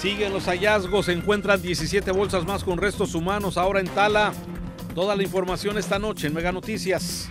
Siguen los hallazgos, se encuentran 17 bolsas más con restos humanos ahora en Tala. Toda la información esta noche en Mega Noticias.